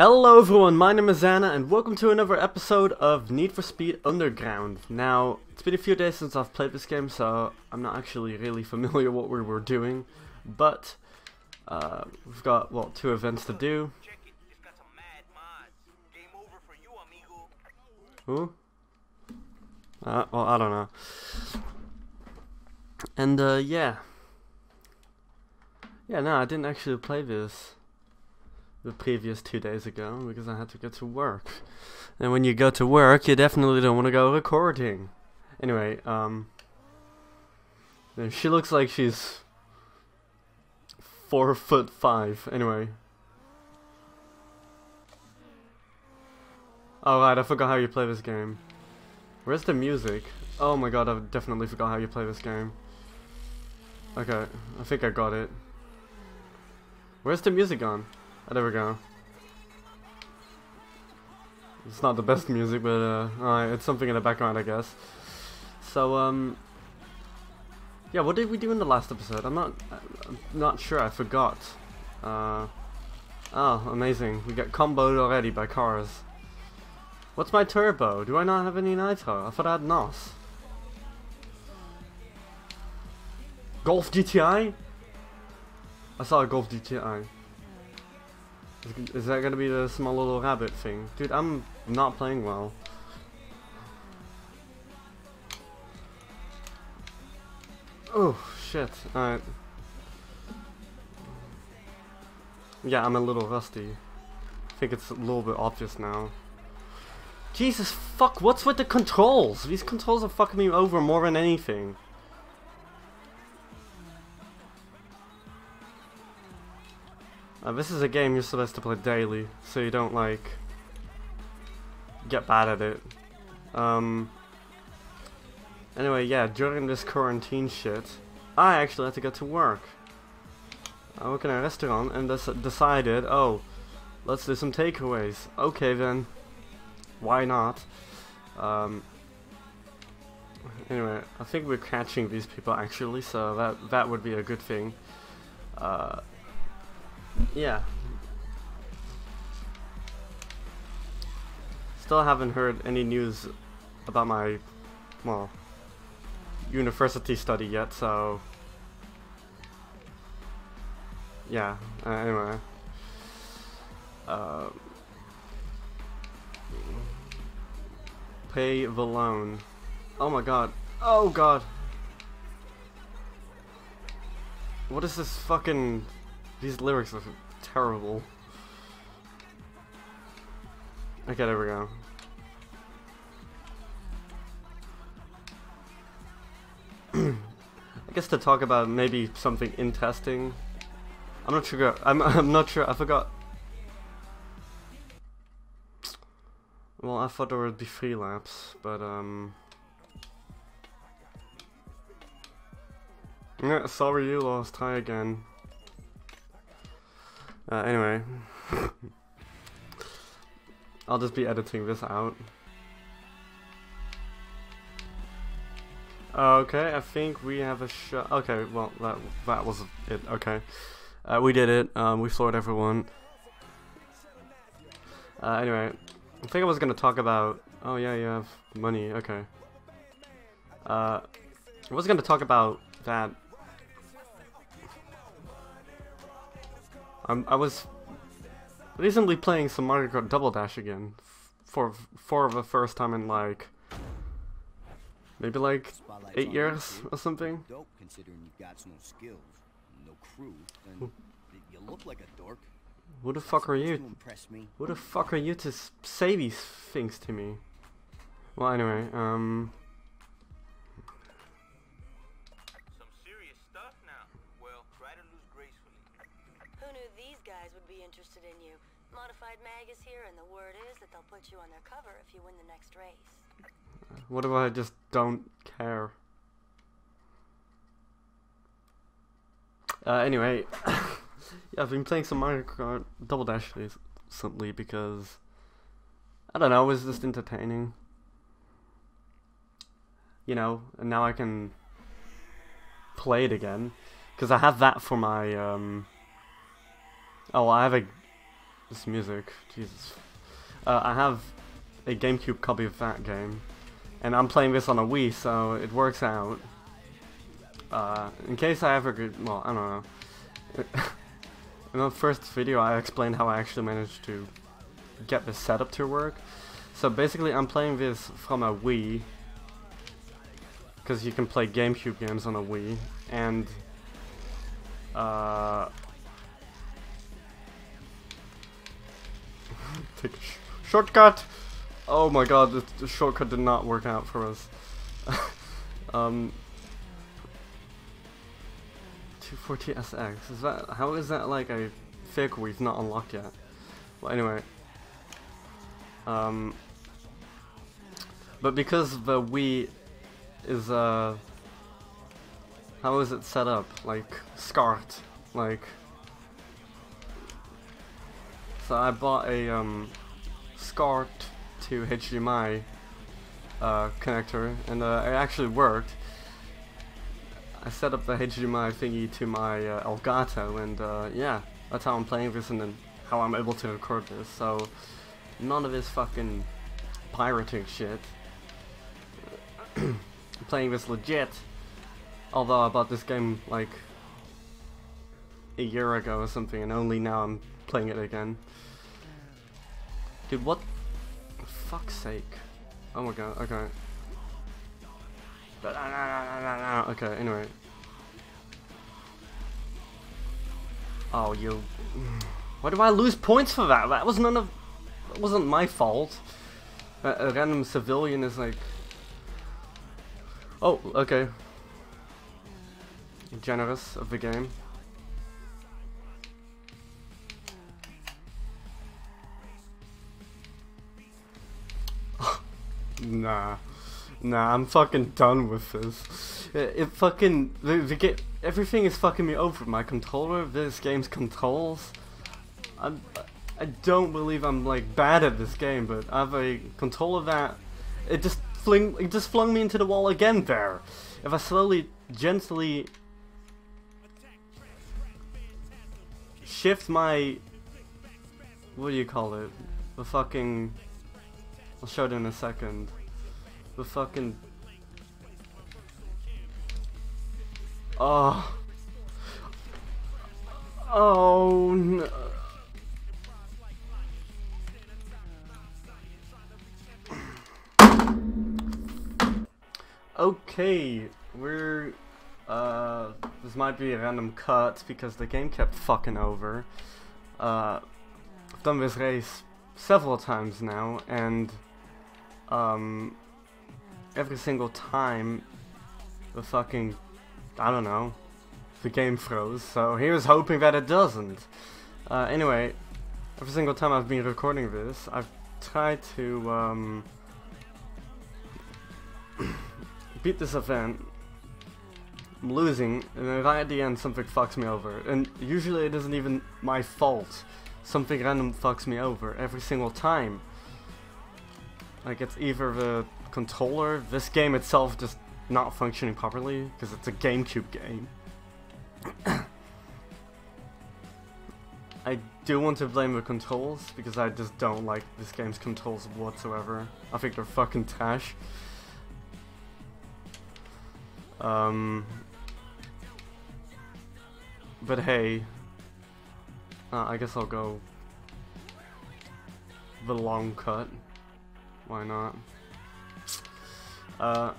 Hello everyone, my name is Anna and welcome to another episode of Need for Speed Underground. Now, it's been a few days since I've played this game, so I'm not actually really familiar what we were doing, but uh, we've got, well, two events to do. Who? Uh, well, I don't know. And, uh, yeah. Yeah, no, I didn't actually play this the previous two days ago because I had to go to work. And when you go to work, you definitely don't want to go recording. Anyway, um, she looks like she's four foot five. Anyway. Alright, I forgot how you play this game. Where's the music? Oh my god, I definitely forgot how you play this game. Okay, I think I got it. Where's the music on? Oh, there we go. It's not the best music, but uh, alright, it's something in the background, I guess. So, um, yeah, what did we do in the last episode? I'm not, I'm not sure. I forgot. Uh, oh, amazing! We got comboed already by cars. What's my turbo? Do I not have any nitro? I thought I had NOS. Golf GTI? I saw a Golf GTI. Is, that gonna be the small little rabbit thing? Dude, I'm not playing well. Oh, shit. Alright. Yeah, I'm a little rusty. I think it's a little bit obvious now. Jesus fuck, what's with the controls? These controls are fucking me over more than anything. Uh, this is a game you're supposed to play daily, so you don't like get bad at it. Um. Anyway, yeah, during this quarantine shit, I actually had to go to work. I work in a restaurant and decided, oh, let's do some takeaways. Okay then, why not? Um, anyway, I think we're catching these people actually, so that that would be a good thing. Uh, yeah. Still haven't heard any news about my, well, university study yet, so... Yeah, uh, anyway. Uh, pay the loan. Oh my god. Oh god. What is this fucking these lyrics are terrible. Okay, there we go. I guess to talk about maybe something interesting. I'm not sure. I'm I'm not sure. I forgot. Well, I thought there would be free laps, but um. Yeah, sorry you lost. Try again. Uh, anyway. I'll just be editing this out. Okay, I think we have a shot. Okay, well, that, that was it. Okay. Uh, we did it. Um, we floored everyone. Uh, anyway, I think I was going to talk about... Oh, yeah, you have money. Okay. Uh, I was going to talk about that I'm, I was recently playing some Mario Kart Double Dash again for for the first time in like maybe like eight years or something. Dope considering you've got no skills, no crew, and you look like a dork. Who the fuck are you? Who the fuck are you to say these things to me? Well, anyway, um. Modified Mag is here, and the word is that they'll put you on their cover if you win the next race. What if I just don't care? Uh, anyway, yeah, I've been playing some Mario Kart Double Dash recently because I don't know, it was just entertaining. You know, and now I can play it again because I have that for my um, Oh, I have a this music. Jesus. Uh, I have a GameCube copy of that game, and I'm playing this on a Wii, so it works out. Uh, in case I ever get, well, I don't know. in the first video, I explained how I actually managed to get the setup to work. So basically, I'm playing this from a Wii, because you can play GameCube games on a Wii, and uh, take a sh shortcut. Oh my god, the, the, shortcut did not work out for us. um, 240SX, is that, how is that like a vehicle we've not unlocked yet? Well anyway, um, but because the Wii is, uh, how is it set up? Like, SCART, like, so I bought a, um, SCART to HDMI uh, connector, and uh, it actually worked. I set up the HDMI thingy to my uh, Elgato, and uh, yeah, that's how I'm playing this and then how I'm able to record this. So none of this fucking pirating shit. playing this legit. Although I bought this game like a year ago or something, and only now I'm playing it again. Dude, what? Fuck's sake. Oh my god, okay. Okay, anyway. Oh, you... Why do I lose points for that? That was none of... That wasn't my fault. A random civilian is like... Oh, okay. Generous of the game. Nah. Nah, I'm fucking done with this. It, it fucking... The, the get, everything is fucking me over. My controller, this game's controls. I'm, I don't believe I'm like bad at this game, but I have a controller that... It just fling, it just flung me into the wall again there. If I slowly, gently... Shift my... What do you call it? The fucking... I'll show it in a second. The fucking... Oh. Oh no. Okay, we're uh this might be a random cut because the game kept fucking over. Uh I've done this race several times now, and um, every single time the fucking, I don't know, the game froze, so he was hoping that it doesn't. Uh, anyway, every single time I've been recording this, I've tried to um, beat this event. I'm losing, and then right at the end something fucks me over. And usually it isn't even my fault something random fucks me over every single time. Like it's either the controller, this game itself just not functioning properly, because it's a GameCube game. I do want to blame the controls, because I just don't like this game's controls whatsoever. I think they're fucking trash. Um, but hey, uh, I guess I'll go the long cut. Why not? Uh,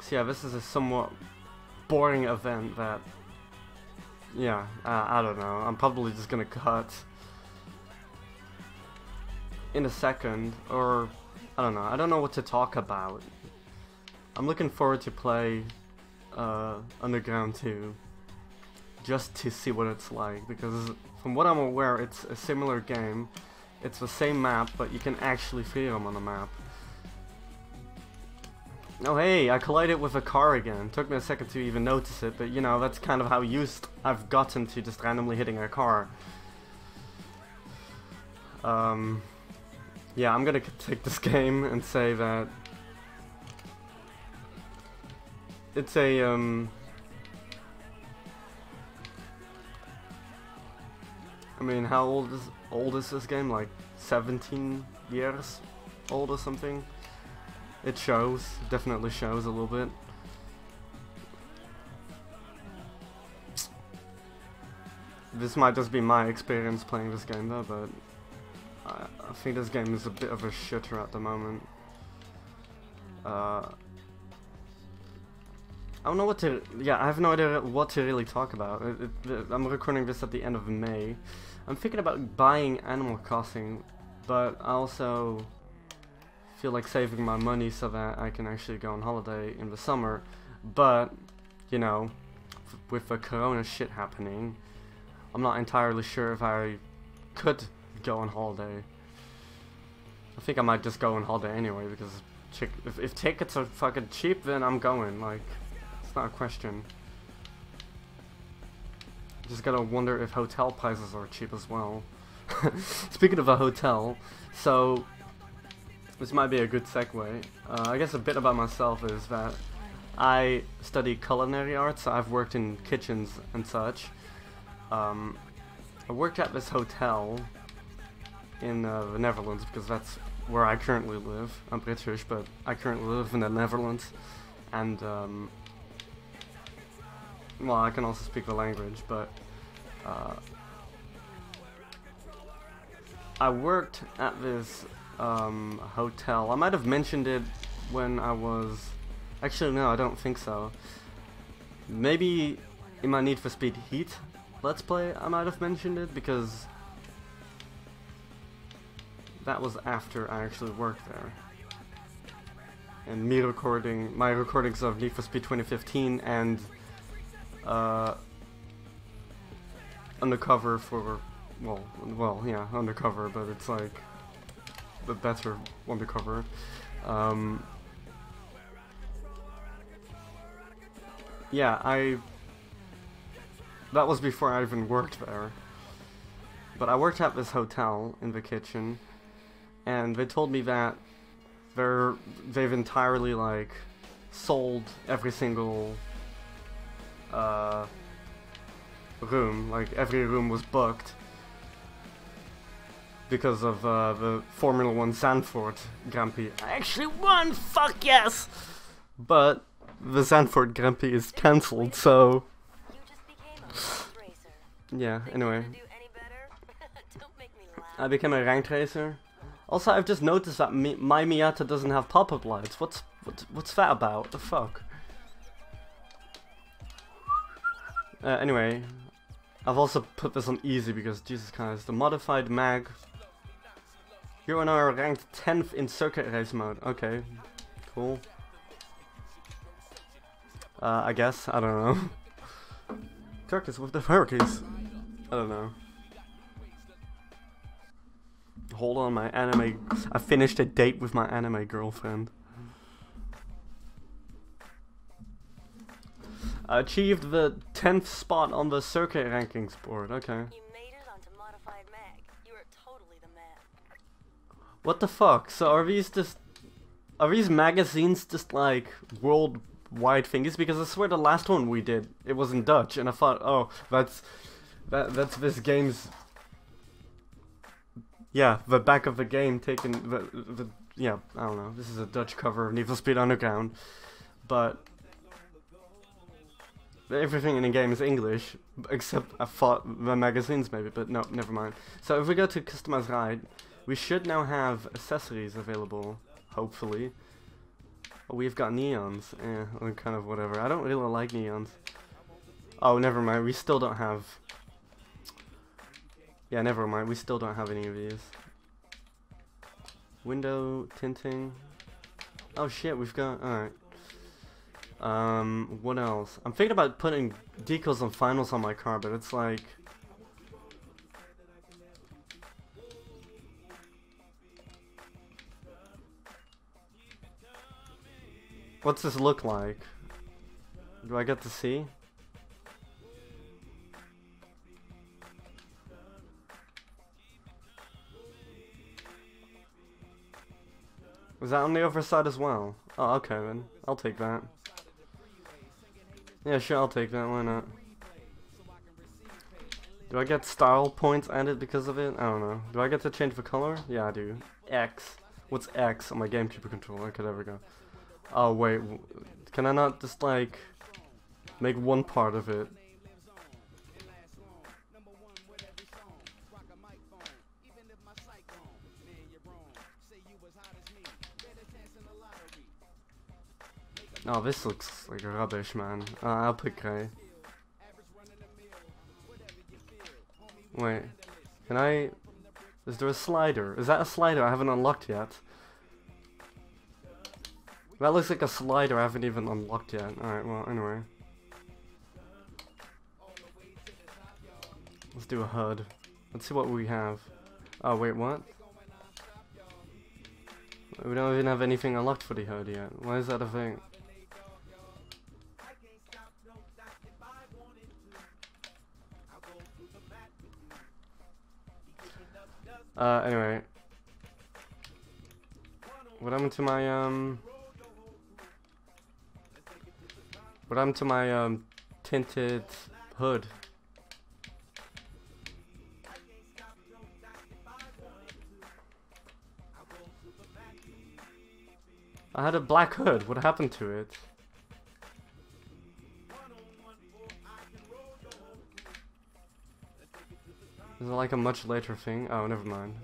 so yeah, this is a somewhat boring event that, yeah, uh, I don't know. I'm probably just gonna cut in a second, or I don't know. I don't know what to talk about. I'm looking forward to play uh, Underground 2 just to see what it's like because from what I'm aware it's a similar game it's the same map but you can actually feel them on the map oh hey I collided with a car again took me a second to even notice it but you know that's kind of how used I've gotten to just randomly hitting a car um yeah I'm gonna take this game and say that it's a um I mean, how old is old is this game? Like 17 years old or something? It shows, definitely shows a little bit. This might just be my experience playing this game though, but I, I think this game is a bit of a shitter at the moment. Uh, I don't know what to. Yeah, I have no idea what to really talk about. It, it, I'm recording this at the end of May. I'm thinking about buying Animal Crossing, but I also feel like saving my money so that I can actually go on holiday in the summer. But, you know, with the corona shit happening, I'm not entirely sure if I could go on holiday. I think I might just go on holiday anyway because if, if tickets are fucking cheap, then I'm going. Like, it's not a question. Just gotta wonder if hotel prices are cheap as well. Speaking of a hotel, so this might be a good segue. Uh, I guess a bit about myself is that I study culinary arts. I've worked in kitchens and such. Um, I worked at this hotel in uh, the Netherlands because that's where I currently live. I'm British, but I currently live in the Netherlands, and um, well, I can also speak the language, but uh, I worked at this um, hotel. I might have mentioned it when I was. Actually, no, I don't think so. Maybe in my Need for Speed Heat Let's Play, I might have mentioned it because that was after I actually worked there. And me recording my recordings of Need for Speed 2015 and uh, undercover for, well, well, yeah, undercover, but it's like the better undercover. Um, yeah, I. That was before I even worked there. But I worked at this hotel in the kitchen, and they told me that they're they've entirely like sold every single uh, room. Like every room was booked because of uh, the Formula One Zandvoort Grand Prix. I actually won. Fuck yes! But the Zandvoort Grand Prix is cancelled, so. Yeah. Anyway. I became a ranked racer. Also, I've just noticed that Mi my Miata doesn't have pop-up lights. What's what, what's that about? The fuck? Uh, anyway, I've also put this on easy because Jesus Christ, the modified mag. You and I are ranked 10th in circuit race mode. Okay, cool. Uh, I guess, I don't know. Turkish with the hurricanes. I don't know. Hold on, my anime. I finished a date with my anime girlfriend. I Achieved the 10th spot on the circuit rankings board. Okay. What the fuck? So are these just are these magazines just like worldwide things? Because I swear the last one we did it was in Dutch, and I thought, oh, that's that that's this game's yeah the back of the game taken the the yeah I don't know. This is a Dutch cover of Need for Speed Underground, but everything in the game is English, except I thought the magazines maybe, but no, never mind. So if we go to customize ride, we should now have accessories available, hopefully. Oh, we've got neons, eh, kind of whatever. I don't really like neons. Oh, never mind, we still don't have... Yeah, never mind, we still don't have any of these. Window tinting. Oh shit, we've got... Alright. Um, what else? I'm thinking about putting decals and vinyls on my car, but it's like... What's this look like? Do I get to see? Is that on the other side as well? Oh, okay then. I'll take that. Yeah, sure, I'll take that, why not? Do I get style points added because of it? I don't know. Do I get to change the color? Yeah, I do. X. What's X on my GameCube controller? Okay, there we go. Oh, wait. Can I not just, like, make one part of it? Oh, this looks like rubbish, man. Uh, I'll pick grey. Wait, can I... Is there a slider? Is that a slider I haven't unlocked yet? That looks like a slider I haven't even unlocked yet. Alright, well, anyway. Let's do a HUD. Let's see what we have. Oh, wait, what? We don't even have anything unlocked for the HUD yet. Why is that a thing? Uh, anyway. What happened to my, um... What happened to my, um, tinted hood? I had a black hood. What happened to it? Is it like a much later thing? Oh, never mind.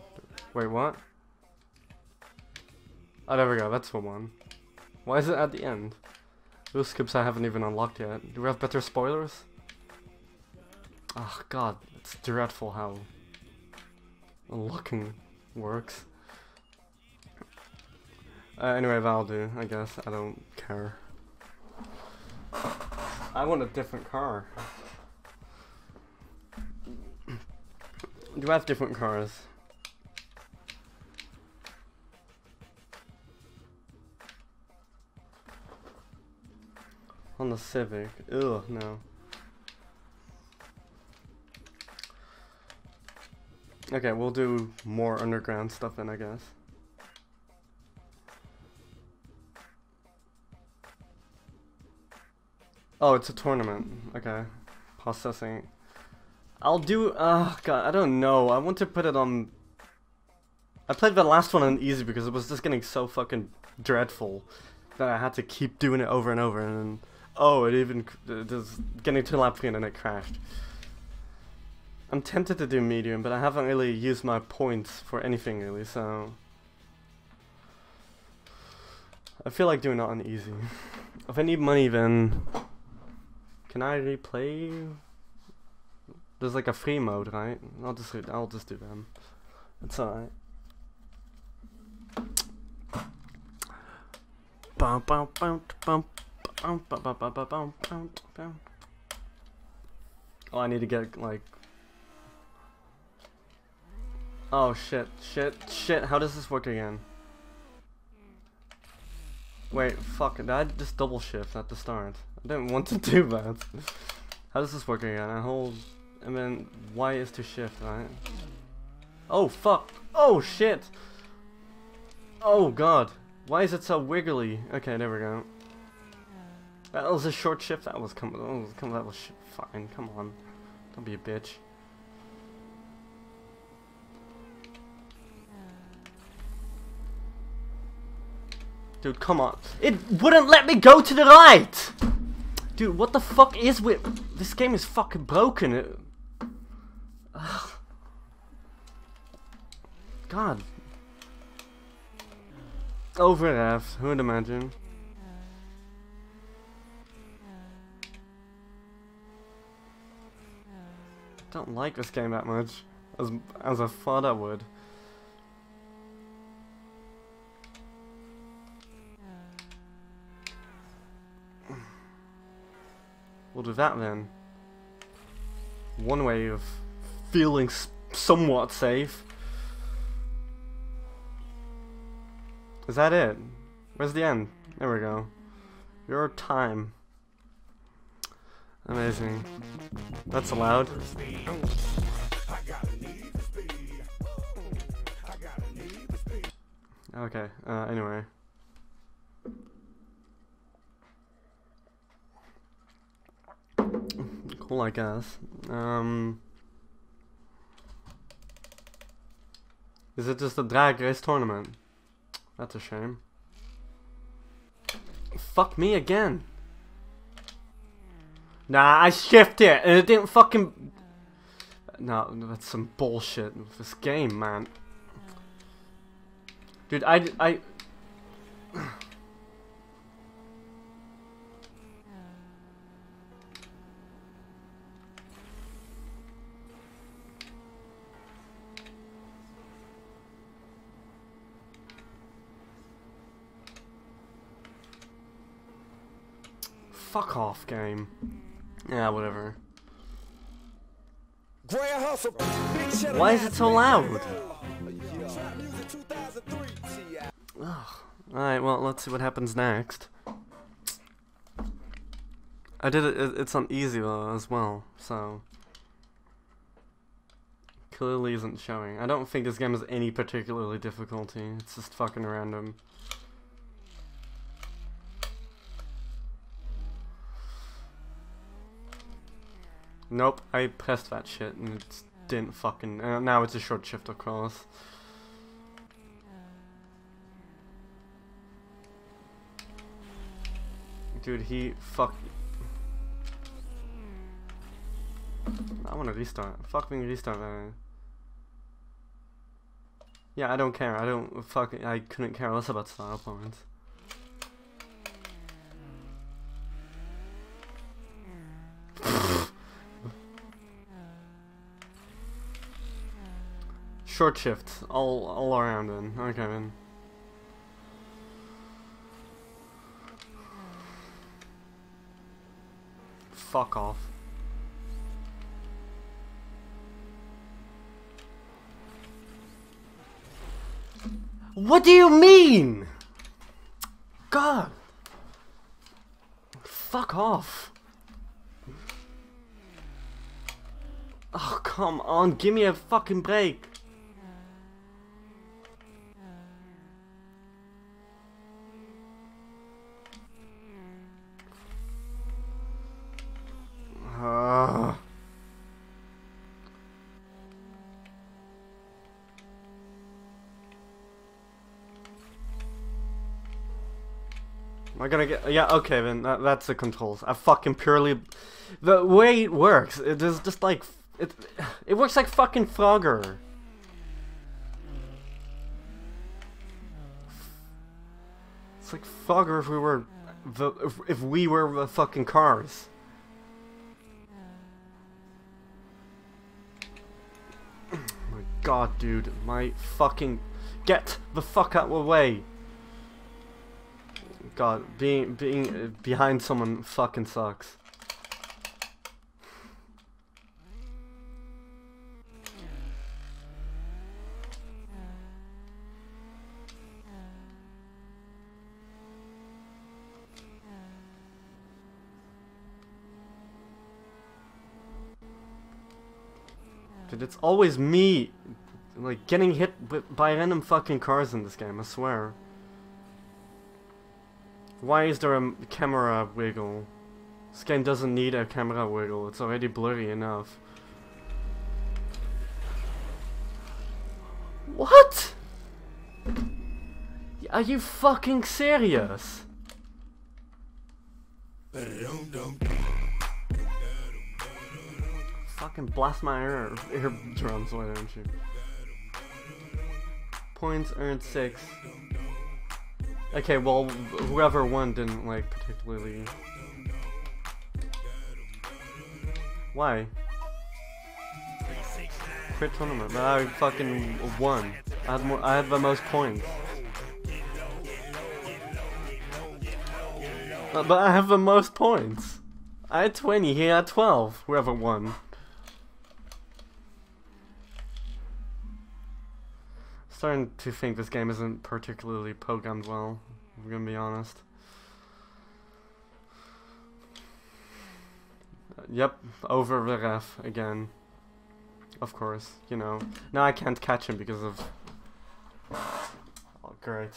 Wait, what? Oh, there we go. That's the one. Why is it at the end? Those skips I haven't even unlocked yet. Do we have better spoilers? Oh god, it's dreadful how unlocking works. Uh, anyway, that'll do, I guess. I don't care. I want a different car. Do I have different cars? On the Civic. Ugh, no. Okay, we'll do more underground stuff then, I guess. Oh, it's a tournament. Okay. Processing. I'll do, oh god, I don't know. I want to put it on... I played the last one on easy because it was just getting so fucking dreadful that I had to keep doing it over and over and oh, it even, was getting to lap 3 and then it crashed. I'm tempted to do medium, but I haven't really used my points for anything really, so... I feel like doing it on easy. if I need money then... Can I replay there's like a free mode, right? I'll just I'll just do them. It's alright. Oh, I need to get like. Oh shit, shit, shit. How does this work again? Wait, fuck. I just double shift at the start? I didn't want to do that. How does this work again? I hold and then Y is to shift, right? Oh, fuck. Oh, shit. Oh, God. Why is it so wiggly? Okay, there we go. That was a short shift. That was come. Oh, come. That was fine. Come on. Don't be a bitch. Dude, come on. It wouldn't let me go to the right! Dude, what the fuck is with... This game is fucking broken. It, God. Over F, who would imagine? Don't like this game that much, as, as I thought I would. We'll do that then. One way of feeling somewhat safe. Is that it? Where's the end? There we go. Your time. Amazing. That's allowed. Okay, uh, anyway. Cool, I guess. Um... Is it just a drag race tournament? That's a shame. Fuck me again! Nah, I shifted it and it didn't fucking... No, that's some bullshit this game, man. Dude, I... I... Fuck off, game. Yeah, whatever. Why is it so loud? Alright, well, let's see what happens next. I did it, it, it's on easy though as well, so... Clearly isn't showing. I don't think this game has any particularly difficulty, it's just fucking random. Nope, I pressed that shit and it didn't fucking... Uh, now it's a short shift, of course. Dude, he fuck. I wanna restart. Fucking restart that. Yeah, I don't care. I don't fucking. I couldn't care less about style points. Short shift, all all around then. Okay then. Fuck off. What do you mean? God. Fuck off. Oh, come on. Give me a fucking break. Am I gonna get? Yeah, okay, then that, that's the controls. I fucking purely, the way it works, it is just like it. It works like fucking Frogger. It's like Frogger if we were the if, if we were the fucking cars. my god, dude. My fucking... Get the fuck out of the way! God, being, being uh, behind someone fucking sucks. Dude, it's always me, like, getting hit by random fucking cars in this game, I swear. Why is there a camera wiggle? This game doesn't need a camera wiggle, it's already blurry enough. What? Are you fucking serious? Fucking blast my ear drums, why don't you? Points earned six. Okay, well, whoever won didn't, like, particularly... Why? Crit tournament, but I fucking won. I had more, I had the most points. But I have the most points. I had 20, he had 12, whoever won. Starting to think this game isn't particularly programmed well, I'm gonna be honest. Uh, yep, over the ref again. Of course, you know. Now I can't catch him because of... Oh, great.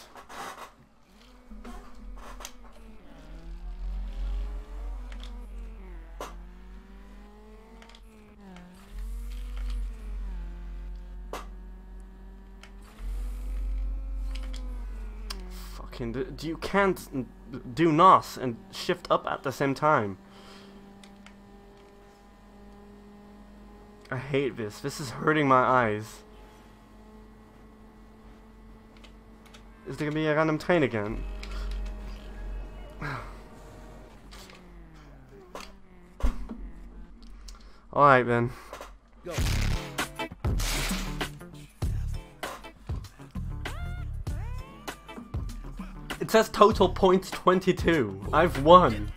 Fucking, you can't do NOS and shift up at the same time. I hate this. This is hurting my eyes. Is there gonna be a random train again? Alright then. Go. Says total points 22. I've won.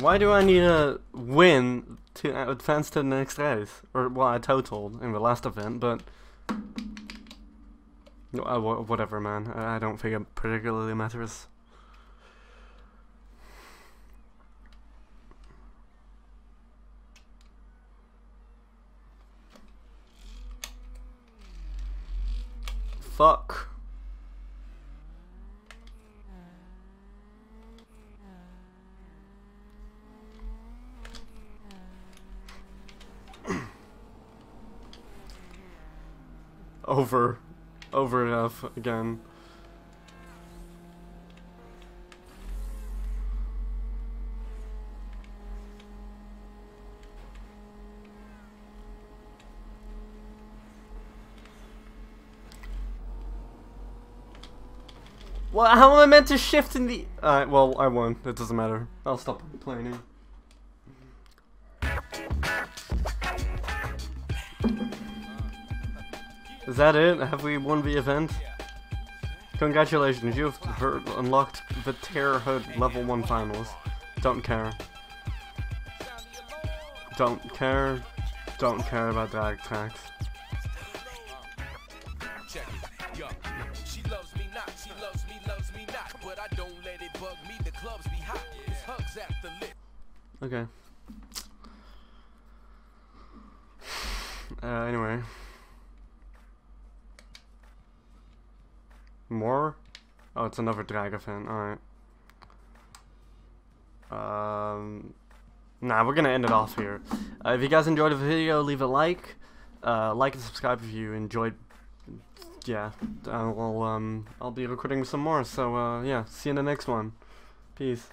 Why do I need a win to advance to the next race? Or, well, I totaled in the last event, but... Uh, whatever, man. I I don't think it particularly matters. Fuck. over. Over enough again. Well, how am I meant to shift in the? Uh, well, I won. It doesn't matter. I'll stop complaining. Is that it? Have we won the event? Congratulations, you've unlocked the Terror Hood Level 1 Vinyls. Don't care. Don't care. Don't care about drag tracks. Okay. Uh, anyway. More? Oh, it's another drag fan. Alright. Um, nah, we're gonna end it off here. Uh, if you guys enjoyed the video, leave a like. Uh, like and subscribe if you enjoyed. Yeah, uh, well, um, I'll be recording some more. So, uh, yeah, see you in the next one. Peace.